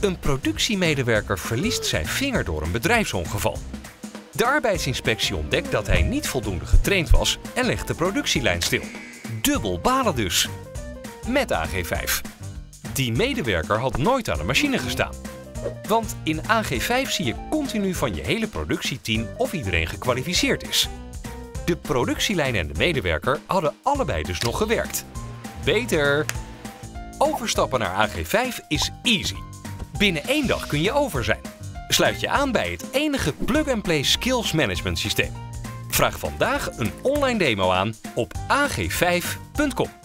Een productiemedewerker verliest zijn vinger door een bedrijfsongeval. De arbeidsinspectie ontdekt dat hij niet voldoende getraind was en legt de productielijn stil. Dubbel balen dus. Met AG5. Die medewerker had nooit aan de machine gestaan. Want in AG5 zie je continu van je hele productieteam of iedereen gekwalificeerd is. De productielijn en de medewerker hadden allebei dus nog gewerkt. Beter! Overstappen naar AG5 is easy. Binnen één dag kun je over zijn. Sluit je aan bij het enige plug-and-play skills management systeem. Vraag vandaag een online demo aan op ag5.com.